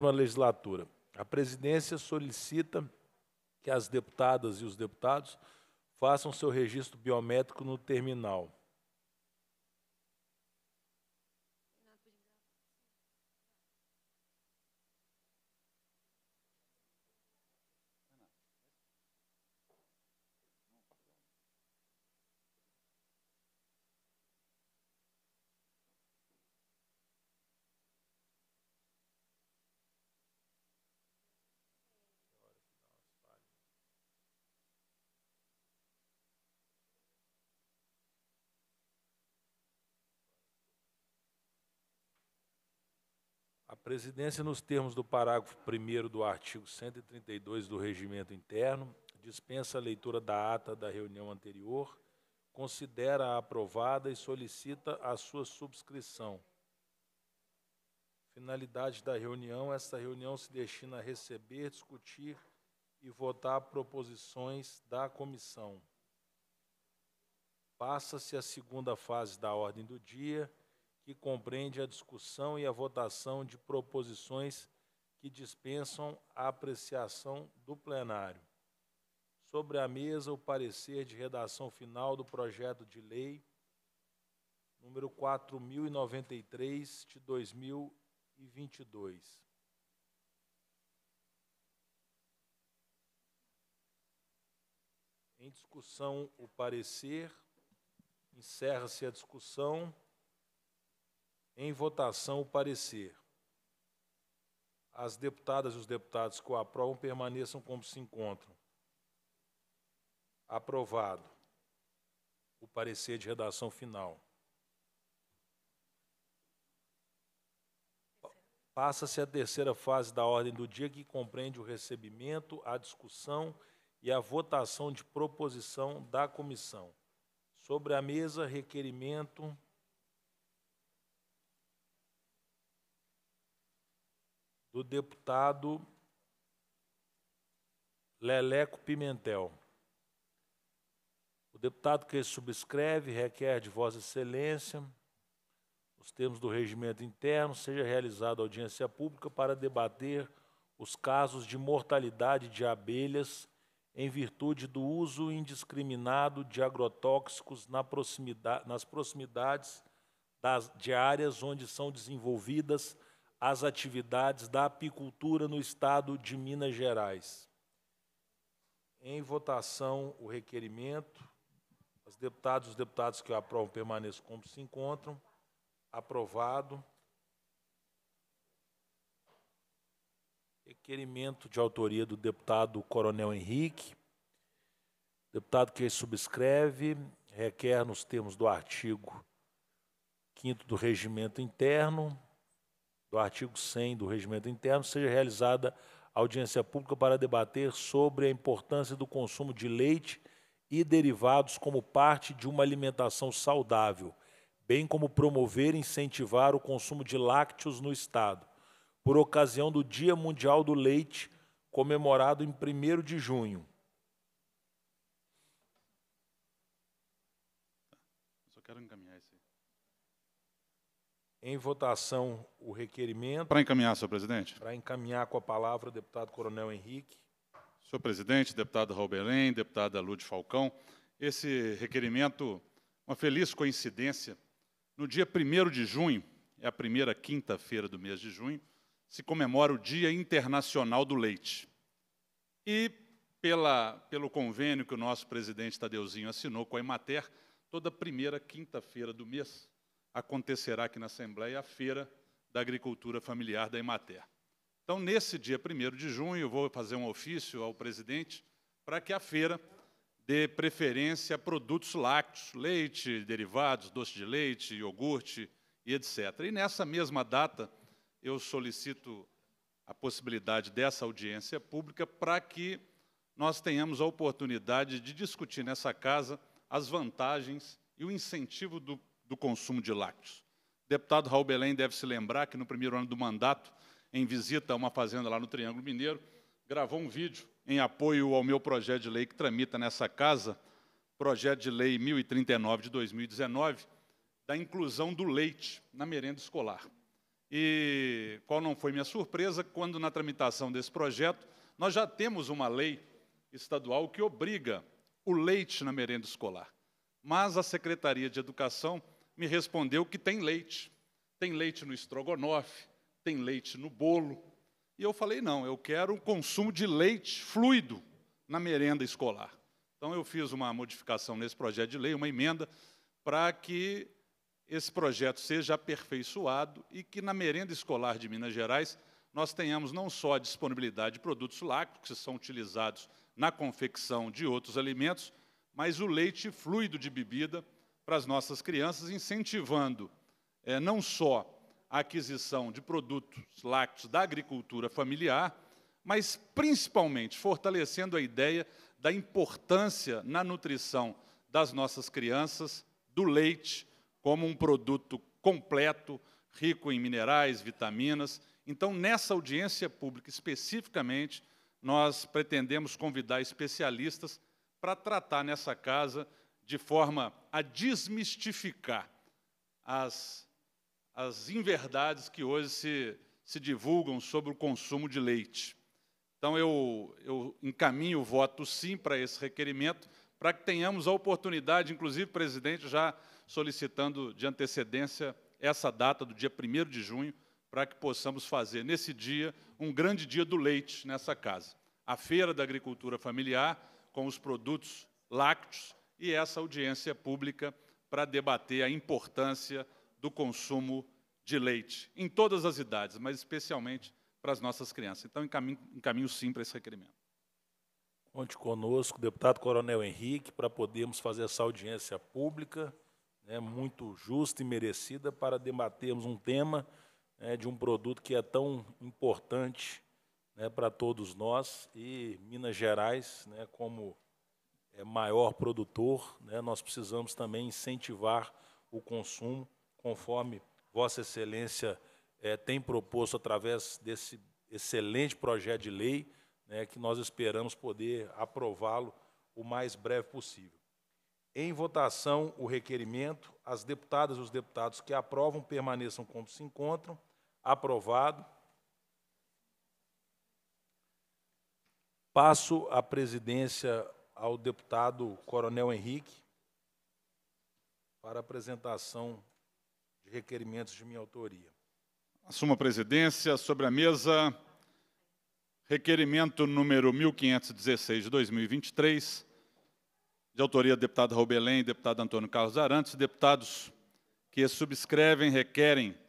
legislatura. A presidência solicita que as deputadas e os deputados façam seu registro biométrico no terminal. A presidência, nos termos do parágrafo 1 do artigo 132 do Regimento Interno, dispensa a leitura da ata da reunião anterior, considera-a aprovada e solicita a sua subscrição. Finalidade da reunião: esta reunião se destina a receber, discutir e votar proposições da comissão. Passa-se a segunda fase da ordem do dia que compreende a discussão e a votação de proposições que dispensam a apreciação do plenário. Sobre a mesa, o parecer de redação final do projeto de lei número 4093 de 2022. Em discussão, o parecer. Encerra-se a discussão. Em votação, o parecer. As deputadas e os deputados que o aprovam permaneçam como se encontram. Aprovado. O parecer de redação final. Passa-se a terceira fase da ordem do dia, que compreende o recebimento, a discussão e a votação de proposição da comissão. Sobre a mesa, requerimento do deputado Leleco Pimentel. O deputado que subscreve requer de Vossa Excelência, os termos do regimento interno, seja realizada audiência pública para debater os casos de mortalidade de abelhas em virtude do uso indiscriminado de agrotóxicos na proximidade, nas proximidades das, de áreas onde são desenvolvidas as atividades da apicultura no estado de Minas Gerais. Em votação, o requerimento. Os deputados e os deputados que aprovam permaneçam como se encontram. Aprovado. Requerimento de autoria do deputado Coronel Henrique. Deputado que subscreve requer, nos termos do artigo 5 do regimento interno, do artigo 100 do Regimento Interno, seja realizada audiência pública para debater sobre a importância do consumo de leite e derivados como parte de uma alimentação saudável, bem como promover e incentivar o consumo de lácteos no Estado, por ocasião do Dia Mundial do Leite, comemorado em 1 de junho. Só quero encaminhar esse. Em votação, o requerimento. Para encaminhar, senhor presidente. Para encaminhar com a palavra o deputado Coronel Henrique. Senhor presidente, deputado Raul Belém, deputada Lúcia Falcão, esse requerimento, uma feliz coincidência, no dia 1 de junho, é a primeira quinta-feira do mês de junho, se comemora o Dia Internacional do Leite. E, pela, pelo convênio que o nosso presidente Tadeuzinho assinou com a Emater, toda primeira quinta-feira do mês, acontecerá aqui na Assembleia a Feira da Agricultura Familiar da Emater. Então, nesse dia 1 de junho, eu vou fazer um ofício ao presidente para que a feira dê preferência a produtos lácteos, leite, derivados, doce de leite, iogurte e etc. E nessa mesma data, eu solicito a possibilidade dessa audiência pública para que nós tenhamos a oportunidade de discutir nessa casa as vantagens e o incentivo do do consumo de lácteos. O deputado Raul Belém deve se lembrar que no primeiro ano do mandato, em visita a uma fazenda lá no Triângulo Mineiro, gravou um vídeo em apoio ao meu projeto de lei que tramita nessa casa, projeto de lei 1039 de 2019, da inclusão do leite na merenda escolar. E qual não foi minha surpresa quando, na tramitação desse projeto, nós já temos uma lei estadual que obriga o leite na merenda escolar. Mas a Secretaria de Educação me respondeu que tem leite. Tem leite no estrogonofe, tem leite no bolo. E eu falei: não, eu quero um consumo de leite fluido na merenda escolar. Então, eu fiz uma modificação nesse projeto de lei, uma emenda, para que esse projeto seja aperfeiçoado e que na merenda escolar de Minas Gerais nós tenhamos não só a disponibilidade de produtos lácteos, que são utilizados na confecção de outros alimentos, mas o leite fluido de bebida para as nossas crianças, incentivando é, não só a aquisição de produtos lácteos da agricultura familiar, mas principalmente fortalecendo a ideia da importância na nutrição das nossas crianças do leite como um produto completo, rico em minerais, vitaminas. Então, nessa audiência pública especificamente, nós pretendemos convidar especialistas para tratar nessa casa de forma a desmistificar as, as inverdades que hoje se, se divulgam sobre o consumo de leite. Então, eu, eu encaminho o voto sim para esse requerimento, para que tenhamos a oportunidade, inclusive, presidente, já solicitando de antecedência essa data do dia 1 de junho, para que possamos fazer, nesse dia, um grande dia do leite nessa casa. A Feira da Agricultura Familiar, com os produtos lácteos, e essa audiência pública para debater a importância do consumo de leite, em todas as idades, mas especialmente para as nossas crianças. Então, encaminho, sim para esse requerimento. Conte conosco, deputado Coronel Henrique, para podermos fazer essa audiência pública né, muito justa e merecida para debatermos um tema né, de um produto que é tão importante né, para todos nós e Minas Gerais, né, como maior produtor, né, nós precisamos também incentivar o consumo, conforme Vossa Excelência é, tem proposto através desse excelente projeto de lei, né, que nós esperamos poder aprová-lo o mais breve possível. Em votação, o requerimento. As deputadas e os deputados que aprovam permaneçam como se encontram. Aprovado. Passo a presidência ao deputado Coronel Henrique para apresentação de requerimentos de minha autoria. Assumo a presidência. Sobre a mesa, requerimento número 1516 de 2023 de autoria do deputado Raul Belém e deputado Antônio Carlos Arantes, deputados que subscrevem, requerem que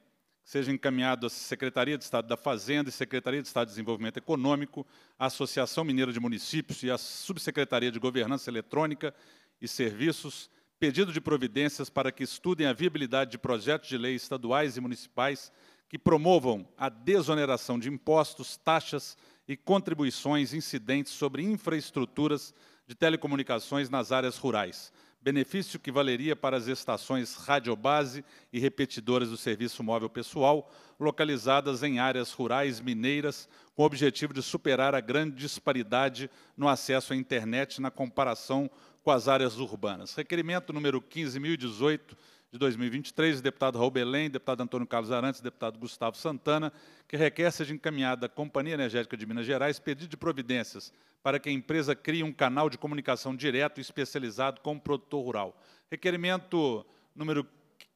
seja encaminhado à Secretaria de Estado da Fazenda e Secretaria de Estado de Desenvolvimento Econômico, à Associação Mineira de Municípios e à Subsecretaria de Governança Eletrônica e Serviços, pedido de providências para que estudem a viabilidade de projetos de lei estaduais e municipais que promovam a desoneração de impostos, taxas e contribuições incidentes sobre infraestruturas de telecomunicações nas áreas rurais, benefício que valeria para as estações radiobase e repetidoras do serviço móvel pessoal, localizadas em áreas rurais mineiras, com o objetivo de superar a grande disparidade no acesso à internet na comparação com as áreas urbanas. Requerimento número 15.018, de 2023, deputado Raul Belém, deputado Antônio Carlos Arantes, deputado Gustavo Santana, que requer seja encaminhada à Companhia Energética de Minas Gerais pedido de providências para que a empresa crie um canal de comunicação direto e especializado com o produtor rural. Requerimento número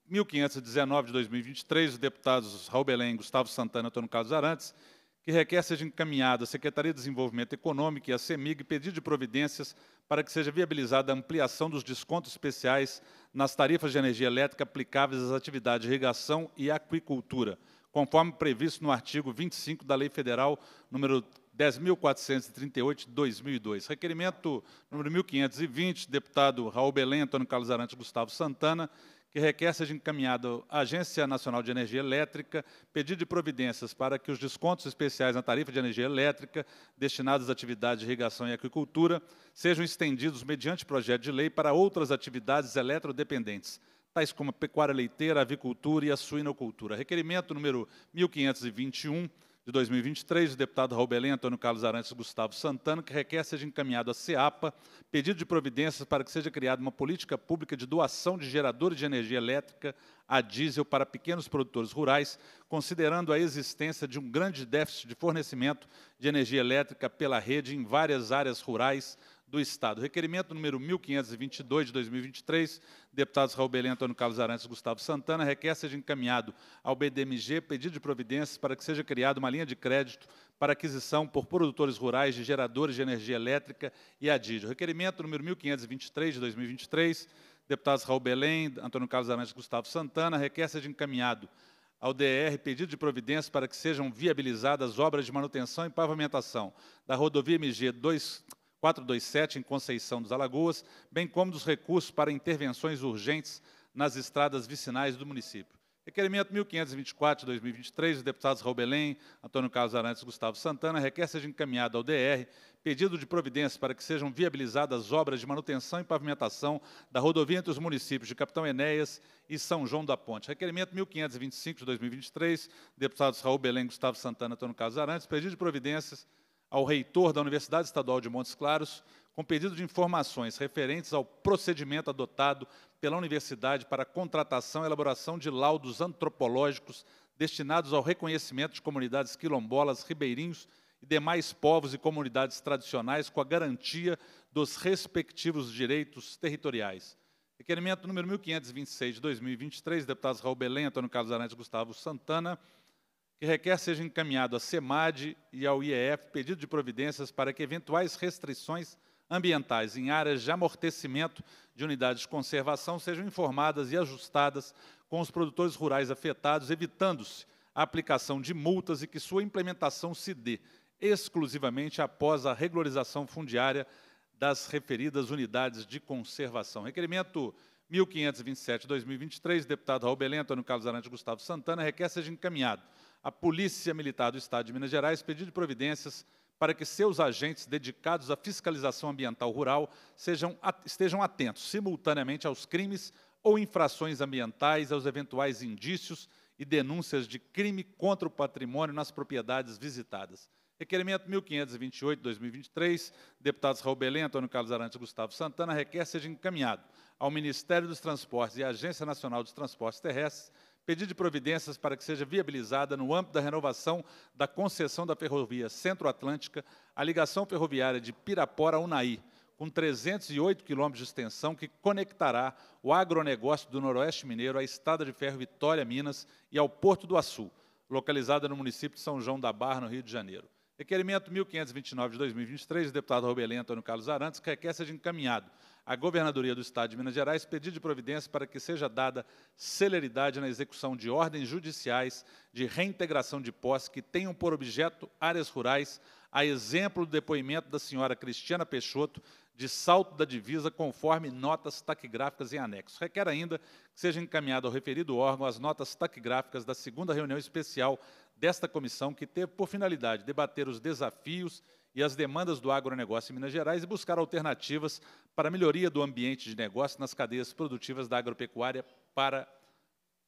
1519 de 2023, dos deputados Raul Belém, Gustavo Santana e Antônio Carlos Arantes, que requer seja encaminhada à Secretaria de Desenvolvimento Econômico e à CEMIG pedido de providências para que seja viabilizada a ampliação dos descontos especiais nas tarifas de energia elétrica aplicáveis às atividades de irrigação e aquicultura, conforme previsto no artigo 25 da Lei Federal número 10.438 de 2002. Requerimento número 1520, deputado Raul Belém, Antônio Carlos Arantes Gustavo Santana, que requer seja encaminhado à Agência Nacional de Energia Elétrica pedido de providências para que os descontos especiais na tarifa de energia elétrica destinados às atividades de irrigação e agricultura sejam estendidos mediante projeto de lei para outras atividades eletrodependentes, tais como a pecuária leiteira, a avicultura e a suinocultura. Requerimento número 1521 de 2023, o deputado Raul Belém, Antônio Carlos Arantes e Gustavo Santana, que requer seja encaminhado à CEAPA pedido de providências para que seja criada uma política pública de doação de geradores de energia elétrica a diesel para pequenos produtores rurais, considerando a existência de um grande déficit de fornecimento de energia elétrica pela rede em várias áreas rurais do Estado. Requerimento número 1522 de 2023, deputados Raul Belém, Antônio Carlos Arantes e Gustavo Santana, requer seja encaminhado ao BDMG pedido de providências para que seja criada uma linha de crédito para aquisição por produtores rurais de geradores de energia elétrica e adígio. Requerimento número 1523 de 2023, deputados Raul Belém, Antônio Carlos Arantes e Gustavo Santana, requer seja encaminhado ao DR pedido de providências para que sejam viabilizadas obras de manutenção e pavimentação da rodovia MG 2 427 em Conceição dos Alagoas, bem como dos recursos para intervenções urgentes nas estradas vicinais do município. Requerimento 1524 de 2023, os deputados Raul Belém, Antônio Carlos Arantes e Gustavo Santana, requer seja encaminhado ao DR pedido de providência para que sejam viabilizadas obras de manutenção e pavimentação da rodovia entre os municípios de Capitão Enéas e São João da Ponte. Requerimento 1525 de 2023, deputados Raul Belém, Gustavo Santana, Antônio Carlos Arantes, pedido de providências ao reitor da Universidade Estadual de Montes Claros, com pedido de informações referentes ao procedimento adotado pela universidade para contratação e elaboração de laudos antropológicos destinados ao reconhecimento de comunidades quilombolas, ribeirinhos e demais povos e comunidades tradicionais com a garantia dos respectivos direitos territoriais. Requerimento número 1526 de 2023, deputados Raul Belém, Antônio Carlos Arantes Gustavo Santana, que requer seja encaminhado à SEMAD e ao IEF pedido de providências para que eventuais restrições ambientais em áreas de amortecimento de unidades de conservação sejam informadas e ajustadas com os produtores rurais afetados, evitando-se a aplicação de multas e que sua implementação se dê exclusivamente após a regularização fundiária das referidas unidades de conservação. Requerimento 1527-2023, deputado Raul Belém, Antônio Carlos Arantes Gustavo Santana, requer seja encaminhado a Polícia Militar do Estado de Minas Gerais pedido de providências para que seus agentes dedicados à fiscalização ambiental rural sejam, estejam atentos simultaneamente aos crimes ou infrações ambientais, aos eventuais indícios e denúncias de crime contra o patrimônio nas propriedades visitadas. Requerimento 1528-2023, deputados Raul Belém, Antônio Carlos Arantes e Gustavo Santana, requer seja encaminhado ao Ministério dos Transportes e à Agência Nacional dos Transportes Terrestres pedido de providências para que seja viabilizada, no âmbito da renovação da concessão da ferrovia Centro-Atlântica, a ligação ferroviária de Pirapora a Unaí, com 308 quilômetros de extensão, que conectará o agronegócio do Noroeste Mineiro à Estrada de Ferro Vitória, Minas, e ao Porto do Açu, localizada no município de São João da Barra, no Rio de Janeiro. Requerimento 1529 de 2023, deputado Robelém Antônio Carlos Arantes, que requer seja encaminhado à Governadoria do Estado de Minas Gerais pedido de providência para que seja dada celeridade na execução de ordens judiciais de reintegração de posse que tenham por objeto áreas rurais, a exemplo do depoimento da senhora Cristiana Peixoto, de salto da divisa, conforme notas taquigráficas em anexo. Requer ainda que seja encaminhado ao referido órgão as notas taquigráficas da segunda reunião especial desta comissão, que teve por finalidade debater os desafios e as demandas do agronegócio em Minas Gerais e buscar alternativas para a melhoria do ambiente de negócio nas cadeias produtivas da agropecuária para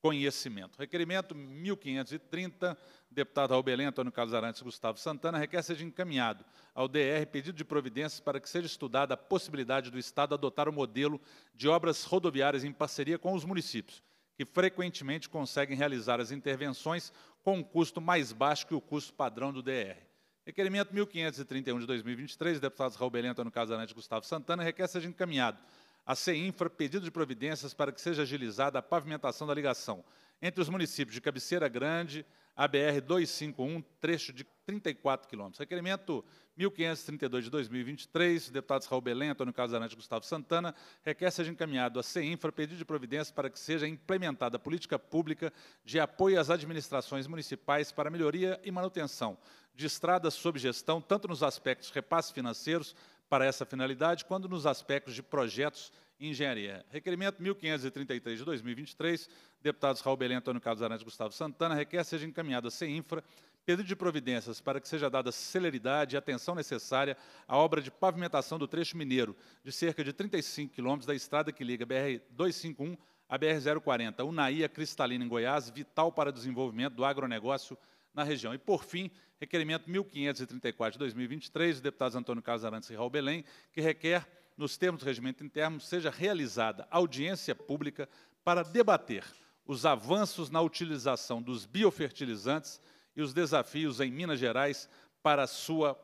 conhecimento. Requerimento 1530, deputado Albelém, Antônio Carlos Arantes Gustavo Santana, requer seja encaminhado ao DR pedido de providências para que seja estudada a possibilidade do Estado adotar o modelo de obras rodoviárias em parceria com os municípios, que frequentemente conseguem realizar as intervenções com um custo mais baixo que o custo padrão do DR. Requerimento 1531 de 2023, deputados Raul Belém, Antônio Casanante e Gustavo Santana, requer seja encaminhado à CEINFRA pedido de providências para que seja agilizada a pavimentação da ligação entre os municípios de Cabeceira Grande, a BR-251, trecho de 34 quilômetros. Requerimento 1532 de 2023, deputados Raul Belém, Antônio Casanante e Gustavo Santana, requer seja encaminhado à CEINFRA pedido de providência para que seja implementada a política pública de apoio às administrações municipais para melhoria e manutenção de estradas sob gestão, tanto nos aspectos repasses financeiros para essa finalidade, quanto nos aspectos de projetos e engenharia. Requerimento 1533 de 2023, deputados Raul Belém, Antônio Carlos Arantes e Gustavo Santana, requer seja encaminhado a CEINFRA pedido de providências para que seja dada celeridade e atenção necessária à obra de pavimentação do trecho mineiro de cerca de 35 quilômetros da estrada que liga BR-251 à BR-040, Unaí Cristalina, em Goiás, vital para o desenvolvimento do agronegócio na região. E, por fim, requerimento 1534 de 2023, dos deputados Antônio Carlos Arantes e Raul Belém, que requer, nos termos do regimento interno, seja realizada audiência pública para debater os avanços na utilização dos biofertilizantes e os desafios em Minas Gerais para sua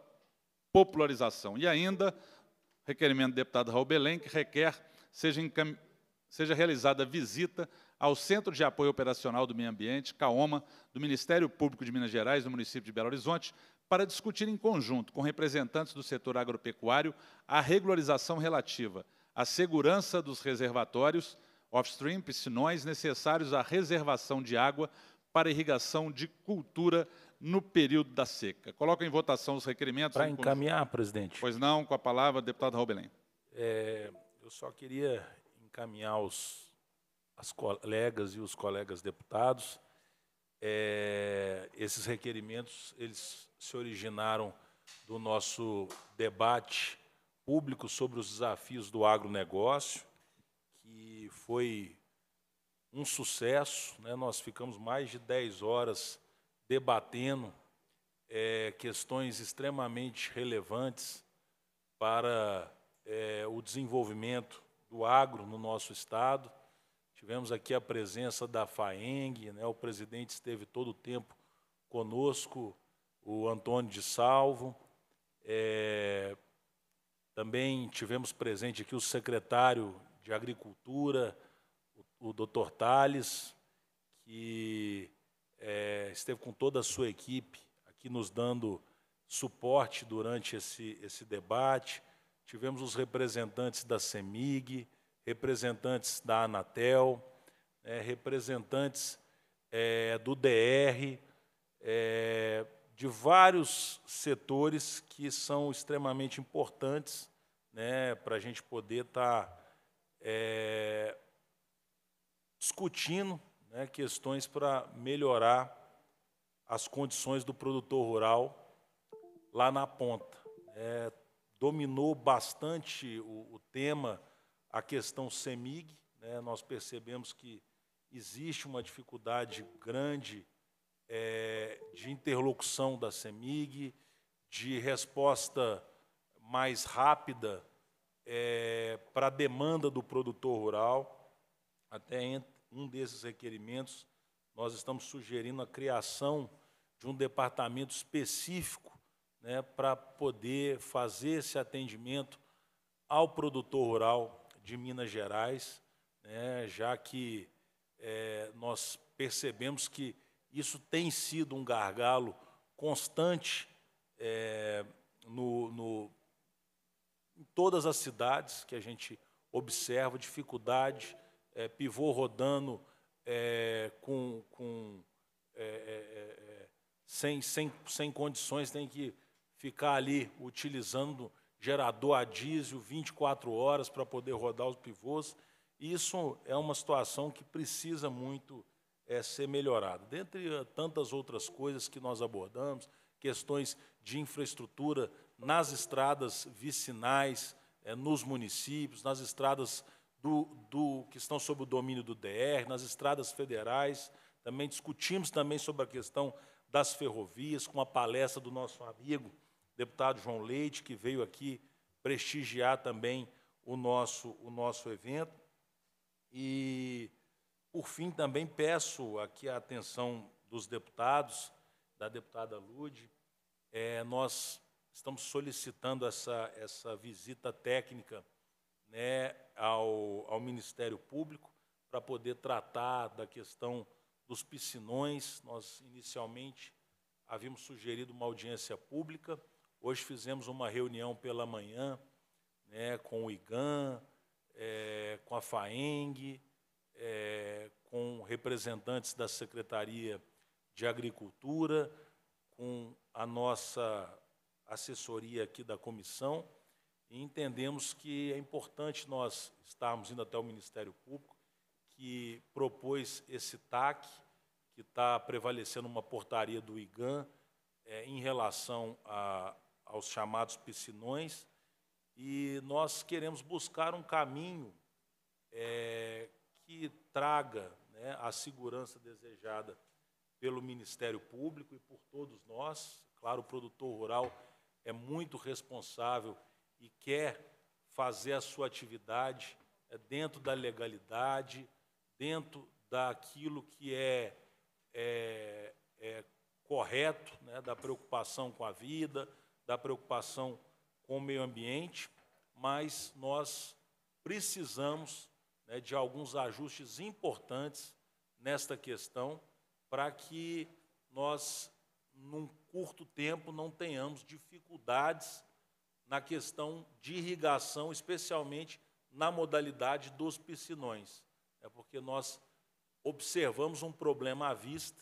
popularização. E ainda, requerimento do deputado Raul Belém, que requer seja, seja realizada visita ao Centro de Apoio Operacional do Meio Ambiente, CAOMA, do Ministério Público de Minas Gerais, do município de Belo Horizonte, para discutir em conjunto com representantes do setor agropecuário a regularização relativa à segurança dos reservatórios off-stream, piscinões necessários à reservação de água para irrigação de cultura no período da seca. Coloco em votação os requerimentos. Para encaminhar, conjunto. presidente. Pois não, com a palavra, deputado Raul Belém. É, eu só queria encaminhar os as colegas e os colegas deputados. É, esses requerimentos eles se originaram do nosso debate público sobre os desafios do agronegócio, que foi um sucesso. Né? Nós ficamos mais de 10 horas debatendo é, questões extremamente relevantes para é, o desenvolvimento do agro no nosso Estado. Tivemos aqui a presença da FAENG, né, o presidente esteve todo o tempo conosco, o Antônio de Salvo. É, também tivemos presente aqui o secretário de Agricultura, o, o doutor Tales, que é, esteve com toda a sua equipe aqui nos dando suporte durante esse, esse debate. Tivemos os representantes da CEMIG, representantes da Anatel, é, representantes é, do DR, é, de vários setores que são extremamente importantes né, para a gente poder estar tá, é, discutindo né, questões para melhorar as condições do produtor rural lá na ponta. É, dominou bastante o, o tema a questão CEMIG, né, nós percebemos que existe uma dificuldade grande é, de interlocução da CEMIG, de resposta mais rápida é, para a demanda do produtor rural. Até um desses requerimentos, nós estamos sugerindo a criação de um departamento específico né, para poder fazer esse atendimento ao produtor rural de Minas Gerais, né, já que é, nós percebemos que isso tem sido um gargalo constante é, no, no, em todas as cidades que a gente observa, dificuldade, é, pivô rodando é, com, com é, é, sem, sem, sem condições, tem que ficar ali utilizando gerador a diesel 24 horas para poder rodar os pivôs. Isso é uma situação que precisa muito é, ser melhorada. Dentre eh, tantas outras coisas que nós abordamos, questões de infraestrutura nas estradas vicinais, é, nos municípios, nas estradas do, do, que estão sob o domínio do DR, nas estradas federais. Também discutimos também sobre a questão das ferrovias, com a palestra do nosso amigo deputado João Leite, que veio aqui prestigiar também o nosso, o nosso evento. E, por fim, também peço aqui a atenção dos deputados, da deputada Lude, é, nós estamos solicitando essa, essa visita técnica né, ao, ao Ministério Público para poder tratar da questão dos piscinões. Nós, inicialmente, havíamos sugerido uma audiência pública, Hoje fizemos uma reunião pela manhã né, com o IGAN, é, com a FAENG, é, com representantes da Secretaria de Agricultura, com a nossa assessoria aqui da comissão, e entendemos que é importante nós estarmos indo até o Ministério Público, que propôs esse TAC, que está prevalecendo uma portaria do IGAN é, em relação a, aos chamados piscinões, e nós queremos buscar um caminho é, que traga né, a segurança desejada pelo Ministério Público e por todos nós, Claro, o produtor rural é muito responsável e quer fazer a sua atividade é, dentro da legalidade, dentro daquilo que é, é, é correto, né, da preocupação com a vida, da preocupação com o meio ambiente, mas nós precisamos né, de alguns ajustes importantes nesta questão para que nós, num curto tempo, não tenhamos dificuldades na questão de irrigação, especialmente na modalidade dos piscinões. É porque nós observamos um problema à vista,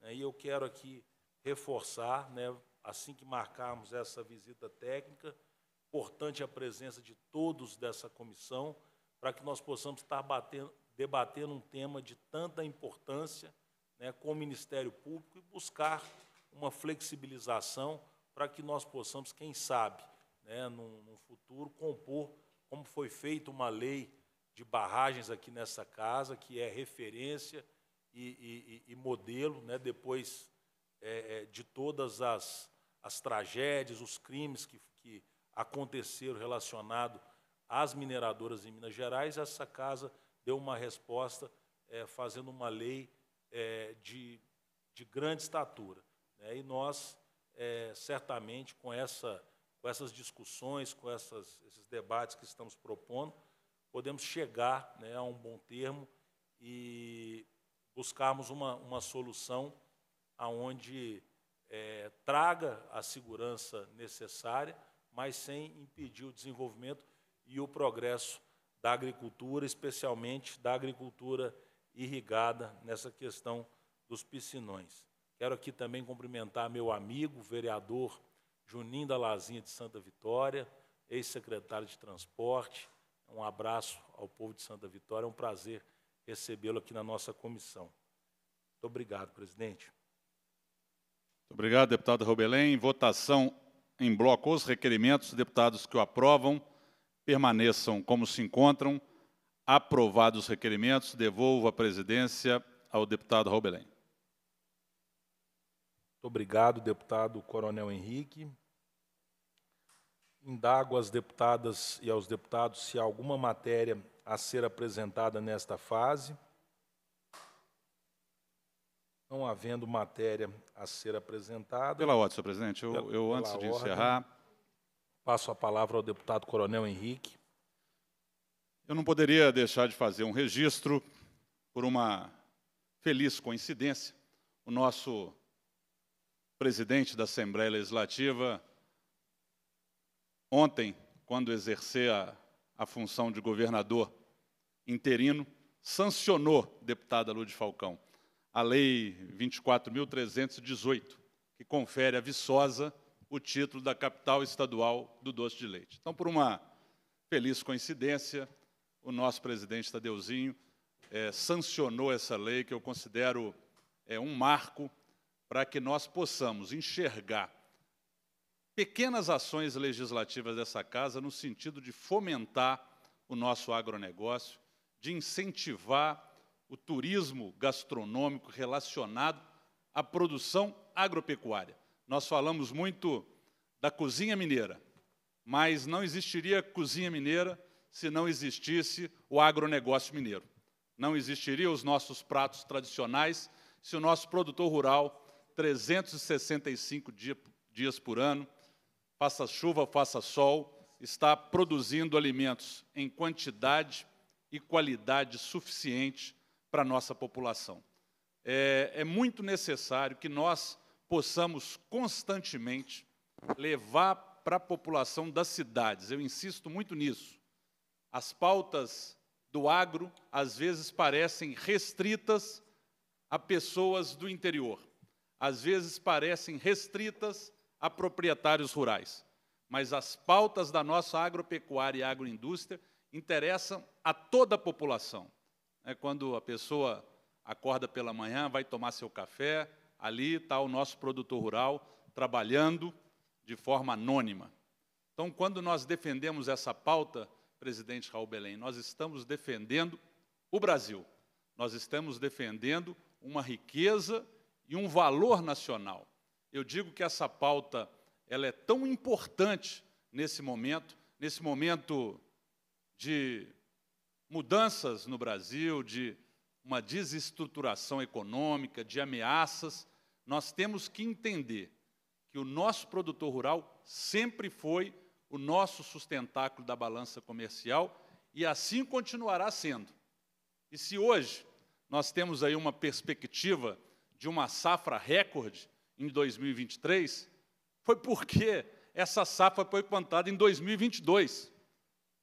né, e eu quero aqui reforçar, né, assim que marcarmos essa visita técnica, importante a presença de todos dessa comissão, para que nós possamos estar batendo, debatendo um tema de tanta importância né, com o Ministério Público e buscar uma flexibilização para que nós possamos, quem sabe, né, no, no futuro, compor, como foi feita uma lei de barragens aqui nessa casa, que é referência e, e, e modelo, né, depois é, é, de todas as, as tragédias, os crimes que, que aconteceram relacionados às mineradoras em Minas Gerais, essa casa deu uma resposta é, fazendo uma lei é, de, de grande estatura. Né? E nós, é, certamente, com, essa, com essas discussões, com essas, esses debates que estamos propondo, podemos chegar né, a um bom termo e buscarmos uma, uma solução aonde é, traga a segurança necessária, mas sem impedir o desenvolvimento e o progresso da agricultura, especialmente da agricultura irrigada nessa questão dos piscinões. Quero aqui também cumprimentar meu amigo, vereador Juninho da Lazinha de Santa Vitória, ex-secretário de Transporte. Um abraço ao povo de Santa Vitória, é um prazer recebê-lo aqui na nossa comissão. Muito obrigado, presidente. Obrigado, deputado Robelém. Votação em bloco os requerimentos. Deputados que o aprovam permaneçam como se encontram. Aprovados os requerimentos, devolvo a presidência ao deputado Robelém. Muito obrigado, deputado Coronel Henrique. Indago às deputadas e aos deputados se há alguma matéria a ser apresentada nesta fase. Não havendo matéria a ser apresentada. Pela ordem, senhor presidente, eu, eu antes de ordem, encerrar. Passo a palavra ao deputado Coronel Henrique. Eu não poderia deixar de fazer um registro por uma feliz coincidência. O nosso presidente da Assembleia Legislativa, ontem, quando exercer a, a função de governador interino, sancionou, deputada Lúcia Falcão, a Lei 24.318, que confere a Viçosa o título da capital estadual do doce de leite. Então, por uma feliz coincidência, o nosso presidente Tadeuzinho é, sancionou essa lei, que eu considero é, um marco para que nós possamos enxergar pequenas ações legislativas dessa casa no sentido de fomentar o nosso agronegócio, de incentivar o turismo gastronômico relacionado à produção agropecuária. Nós falamos muito da cozinha mineira, mas não existiria cozinha mineira se não existisse o agronegócio mineiro. Não existiriam os nossos pratos tradicionais se o nosso produtor rural, 365 dia, dias por ano, faça chuva, faça sol, está produzindo alimentos em quantidade e qualidade suficiente para a nossa população. É, é muito necessário que nós possamos constantemente levar para a população das cidades, eu insisto muito nisso, as pautas do agro às vezes parecem restritas a pessoas do interior, às vezes parecem restritas a proprietários rurais. Mas as pautas da nossa agropecuária e agroindústria interessam a toda a população. É quando a pessoa acorda pela manhã, vai tomar seu café, ali está o nosso produtor rural trabalhando de forma anônima. Então, quando nós defendemos essa pauta, presidente Raul Belém, nós estamos defendendo o Brasil. Nós estamos defendendo uma riqueza e um valor nacional. Eu digo que essa pauta ela é tão importante nesse momento, nesse momento de mudanças no Brasil, de uma desestruturação econômica, de ameaças, nós temos que entender que o nosso produtor rural sempre foi o nosso sustentáculo da balança comercial e assim continuará sendo. E se hoje nós temos aí uma perspectiva de uma safra recorde em 2023, foi porque essa safra foi plantada em 2022.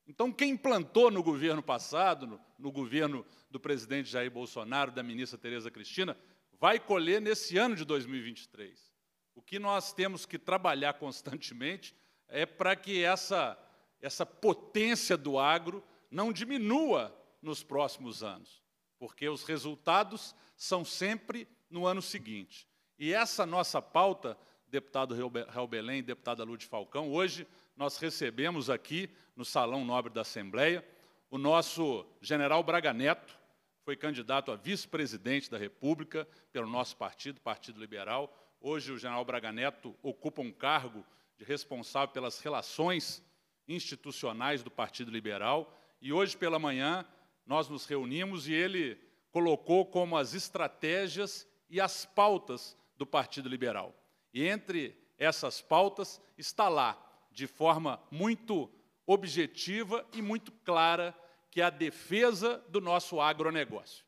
Então, quem plantou no governo passado, no, no, governo do presidente Jair Bolsonaro, da ministra Tereza Cristina, vai colher nesse ano de 2023. O que nós temos que trabalhar constantemente é para que essa, essa potência do agro não diminua nos próximos anos, porque os resultados são sempre no ano seguinte. E essa nossa pauta, deputado Raul Belém, deputada Lúcia Falcão, hoje nós recebemos aqui no Salão Nobre da Assembleia o nosso general Braga Neto, foi candidato a vice-presidente da República pelo nosso partido, Partido Liberal. Hoje o general Braga Neto ocupa um cargo de responsável pelas relações institucionais do Partido Liberal. E hoje pela manhã nós nos reunimos e ele colocou como as estratégias e as pautas do Partido Liberal. E entre essas pautas está lá, de forma muito objetiva e muito clara, que é a defesa do nosso agronegócio.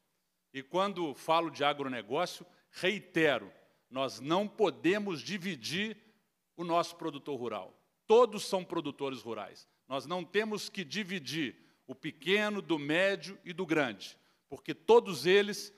E quando falo de agronegócio, reitero, nós não podemos dividir o nosso produtor rural. Todos são produtores rurais. Nós não temos que dividir o pequeno, do médio e do grande, porque todos eles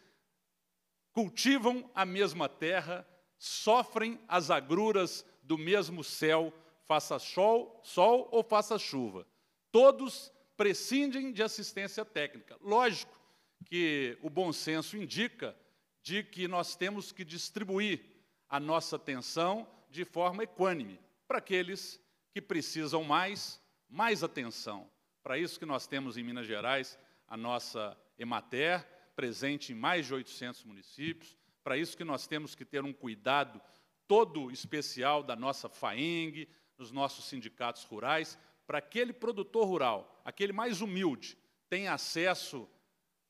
cultivam a mesma terra, sofrem as agruras do mesmo céu, faça sol, sol ou faça chuva. Todos prescindem de assistência técnica. Lógico que o bom senso indica de que nós temos que distribuir a nossa atenção de forma equânime para aqueles que precisam mais, mais atenção. Para isso que nós temos em Minas Gerais a nossa Emater, presente em mais de 800 municípios, para isso que nós temos que ter um cuidado todo especial da nossa FAENG, dos nossos sindicatos rurais, para aquele produtor rural, aquele mais humilde, tenha acesso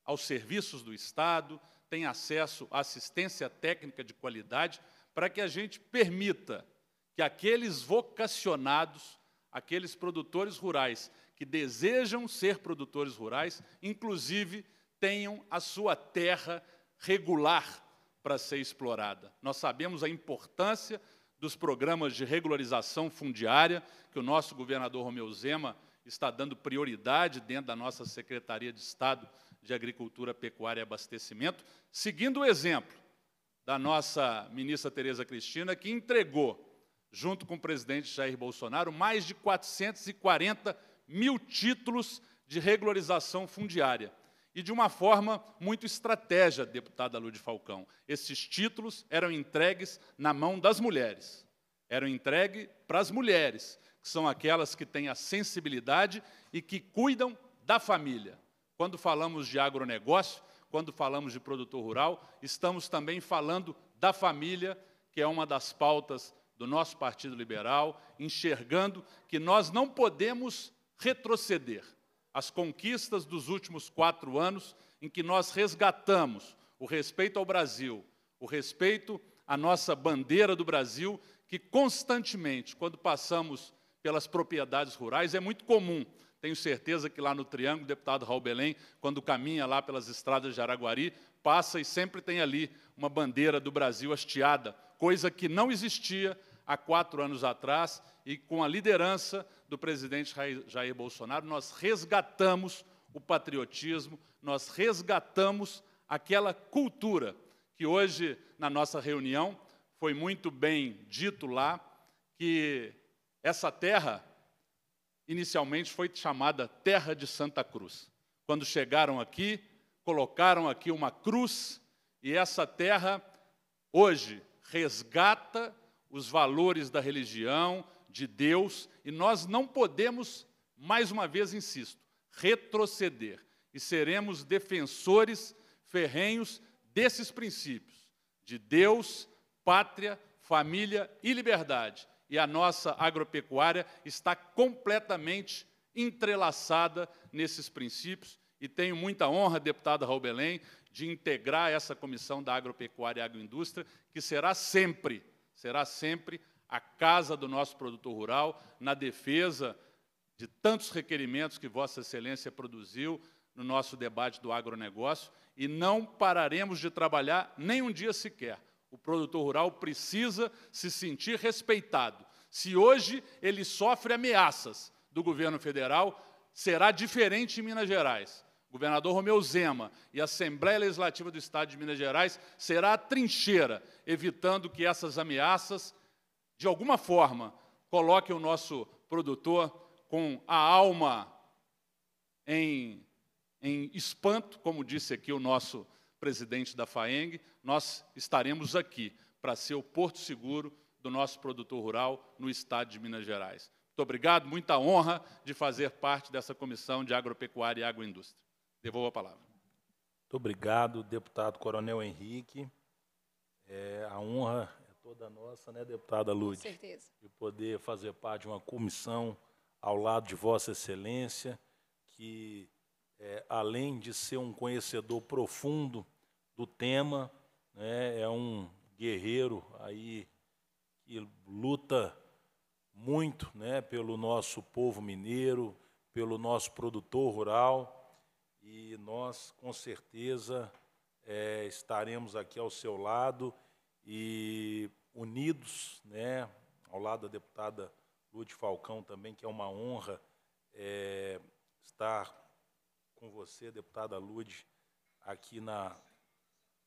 aos serviços do Estado, tenha acesso à assistência técnica de qualidade, para que a gente permita que aqueles vocacionados, aqueles produtores rurais que desejam ser produtores rurais, inclusive tenham a sua terra regular para ser explorada. Nós sabemos a importância dos programas de regularização fundiária, que o nosso governador Romeu Zema está dando prioridade dentro da nossa Secretaria de Estado de Agricultura, Pecuária e Abastecimento, seguindo o exemplo da nossa ministra Tereza Cristina, que entregou, junto com o presidente Jair Bolsonaro, mais de 440 mil títulos de regularização fundiária. E de uma forma muito estratégia, deputada Lúcia Falcão. Esses títulos eram entregues na mão das mulheres. Eram entregues para as mulheres, que são aquelas que têm a sensibilidade e que cuidam da família. Quando falamos de agronegócio, quando falamos de produtor rural, estamos também falando da família, que é uma das pautas do nosso Partido Liberal, enxergando que nós não podemos retroceder. As conquistas dos últimos quatro anos, em que nós resgatamos o respeito ao Brasil, o respeito à nossa bandeira do Brasil, que constantemente, quando passamos pelas propriedades rurais, é muito comum. Tenho certeza que lá no Triângulo, o deputado Raul Belém, quando caminha lá pelas estradas de Araguari, passa e sempre tem ali uma bandeira do Brasil hasteada, coisa que não existia há quatro anos atrás, e com a liderança do presidente Jair Bolsonaro, nós resgatamos o patriotismo, nós resgatamos aquela cultura que hoje, na nossa reunião, foi muito bem dito lá, que essa terra inicialmente foi chamada Terra de Santa Cruz. Quando chegaram aqui, colocaram aqui uma cruz, e essa terra, hoje, resgata os valores da religião, de Deus, e nós não podemos, mais uma vez insisto, retroceder, e seremos defensores ferrenhos desses princípios, de Deus, pátria, família e liberdade. E a nossa agropecuária está completamente entrelaçada nesses princípios. E tenho muita honra, deputada Raul Belém, de integrar essa comissão da agropecuária e agroindústria, que será sempre, será sempre a casa do nosso produtor rural, na defesa de tantos requerimentos que Vossa Excelência produziu no nosso debate do agronegócio, e não pararemos de trabalhar nem um dia sequer. O produtor rural precisa se sentir respeitado. Se hoje ele sofre ameaças do governo federal, será diferente em Minas Gerais. Governador Romeu Zema e a Assembleia Legislativa do Estado de Minas Gerais será a trincheira, evitando que essas ameaças, de alguma forma, coloquem o nosso produtor com a alma em, em espanto, como disse aqui o nosso presidente da FAENG, nós estaremos aqui para ser o porto seguro do nosso produtor rural no estado de Minas Gerais. Muito obrigado, muita honra de fazer parte dessa comissão de agropecuária e agroindústria. Devolvo a palavra. Muito obrigado, deputado Coronel Henrique. É, a honra é toda nossa, né, deputada Lud? Com certeza. De poder fazer parte de uma comissão ao lado de Vossa Excelência, que, é, além de ser um conhecedor profundo do tema, né, é um guerreiro aí que luta muito né, pelo nosso povo mineiro, pelo nosso produtor rural, e nós, com certeza, é, estaremos aqui ao seu lado e unidos, né, ao lado da deputada Lúcia Falcão também, que é uma honra é, estar com você, deputada Lude, aqui na,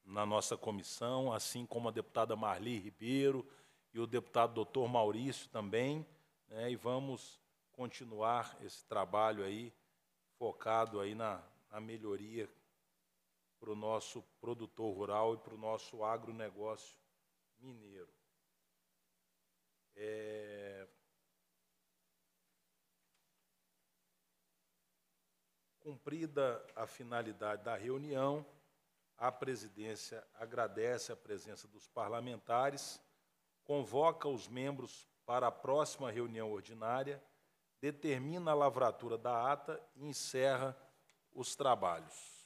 na nossa comissão, assim como a deputada Marli Ribeiro e o deputado doutor Maurício também, né, e vamos continuar esse trabalho aí, focado aí na, na melhoria para o nosso produtor rural e para o nosso agronegócio mineiro. É, Cumprida a finalidade da reunião, a presidência agradece a presença dos parlamentares, convoca os membros para a próxima reunião ordinária, determina a lavratura da ata e encerra os trabalhos.